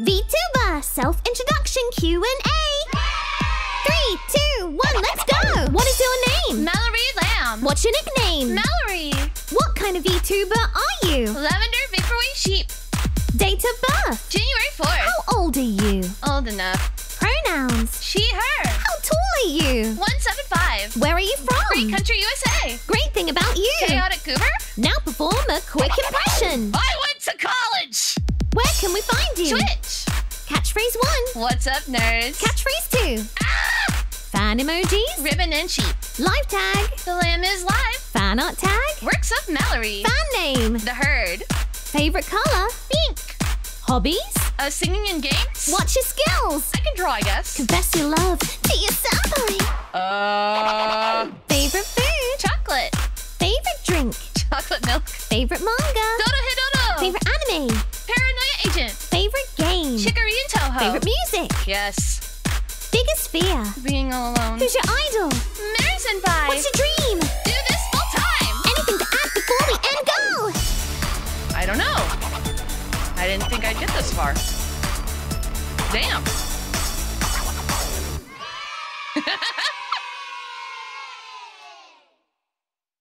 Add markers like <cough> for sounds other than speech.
VTuber self-introduction Q&A. Three, two, one, let's go. What is your name? Mallory Lamb. What's your nickname? Mallory. what kind of VTuber are you? Lavender Vaporwave Sheep. Date of birth? January 4th. How old are you? Old enough. Pronouns? She, her. How tall are you? 175. Where are you from? Free Country USA. Great thing about you. Chaotic Goober. Now perform a quick impression. I went to college. Where can we find you? Twitch. Catchphrase one. What's up, nerds? Catchphrase two. Ah! Fan emojis. Ribbon and sheep. Live tag. The lamb is live. Fan art tag. Works of Mallory. Fan name. The herd. Favorite color. Pink. Hobbies. Uh, singing and games. What's your skills? I can draw, I guess. Confess your love to your senpai. Uh. Favorite food. Chocolate. Favorite drink. Chocolate milk. Favorite manga. Dorohedoro. Favorite anime. Paranoia agent. Favorite music. Yes. Biggest fear. Being all alone. Who's your idol? Mary Senpai. What's your dream? Do this full time. Anything to add before we end go? I don't know. I didn't think I'd get this far. Damn. <laughs>